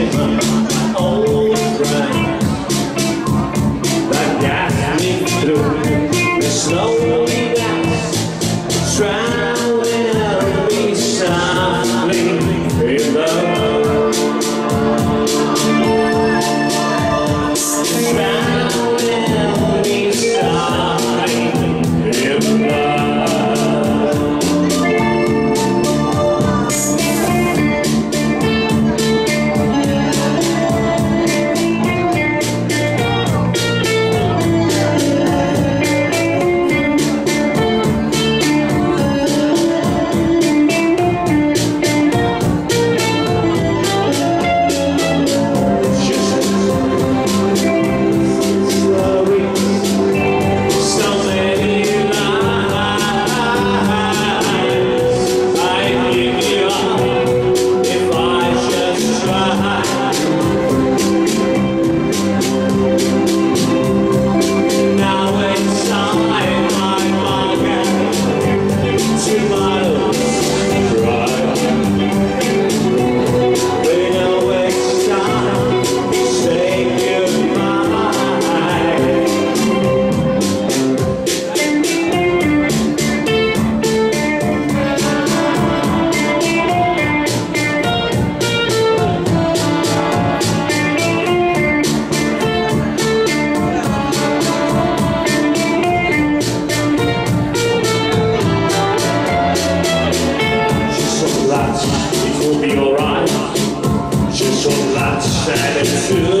Yeah. will be alright. Just one last shine and